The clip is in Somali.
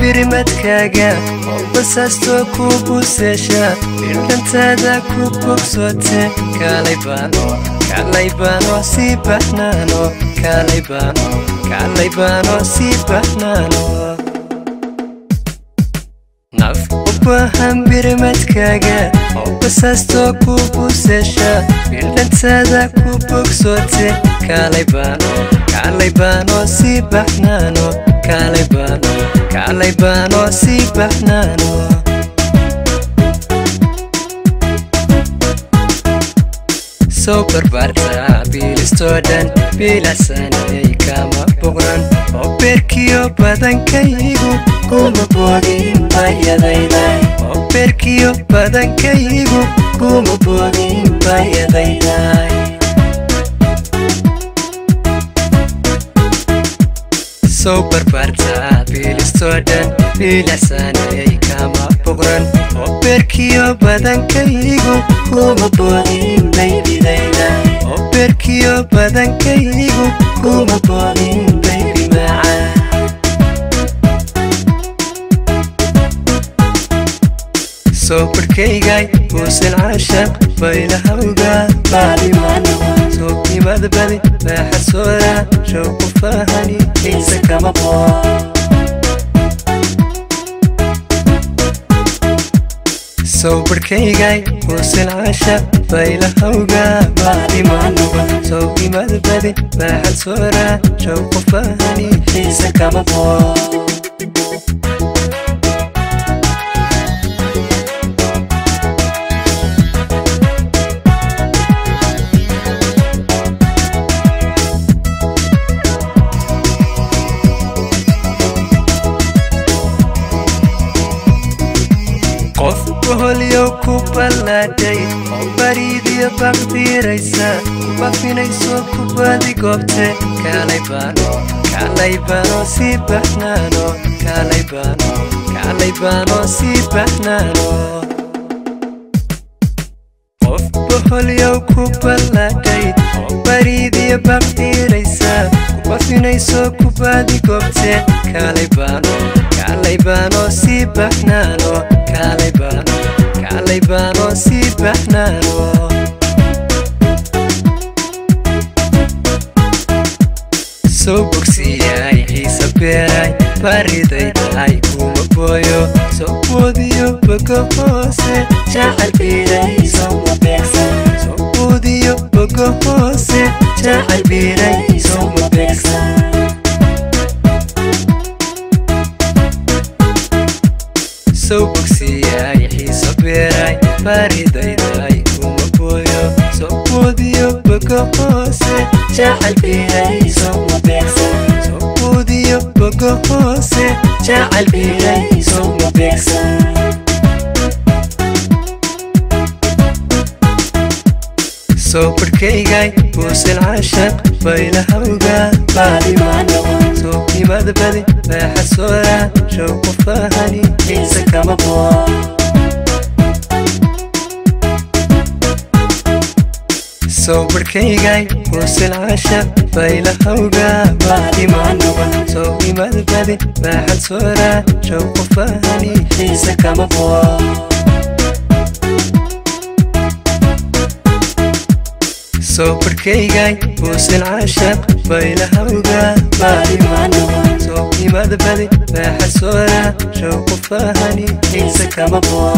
birimadkaaga oo basaastoo ku buuseesha bidhantaada ku bogsoote baano sii kaalay baano sii baxnaano naf u baahan birimadkaaga oo basaastoo ku buuseesha bidhantaada ku bogsoote baano sii baxnaano kaalay baano sii baxnaano soo barbaarta biilistoo dhan biilasanay kama boqran oo beerkiyo badankaygu kuma boogin bayadayda oo beerkiyo badankaygu kuma boogin bayadayday soo barbaarta biilistoo dhan biilasanay kama boqran oo beerkiyo badankaygu kuma boogin baybidayda oo beerkiyo badankaygu kuma boogin baybi macaan soo barkaygay uusan caashaq baylahawga baalimaano soo kimad badi baaxasooda showqu faahani xiise kama boo soo barkaygay uusan caashaq baylahawga baalimaano soo kimad badi baaxasooda showqu faahani xiise kama boo qof boholyo ku ballaadhay oo bariidiyo baqdiiraysa ku bafinayso ku badi goobte kaalay baano kaalay baano sii baxnaano kaalay baano kaalay baano sii baxnaano qof boholyow ku ballaadhay oo bariidiyo baqdiiraysa ku bafinayso ku badi goobte kaalay baano kaalay baano sii baxnaano kaalay baano sii baxnaano soo bogsiiyay xiisa beeray bariday tahay kuma booyo soo boodiyo bogo hoose jacayl biiray sowma beegsan soo boodiyo bogo hoose jacayl biiray sowma beegsan soo bogsiiyay baridayday kuma booyo soo boodiyo bogo hoose. Sowma beegsan. Soo boodiyo bogo hoose. Sowma beegsan. Soo barkaygay buusan caashaq baylahawga baalimaano soo kimad badi baaxasooda showqu faahani xiise kama boo soo barkaygay buusan caashaq baylahawga baalimaano soo kimad badi baaxad sooda showqu faahani xiise kama boo soo barkaygay buusan caashaq baylahawga baalimaano soo kimad badi baaxasooda showqu faahani xiise kama boo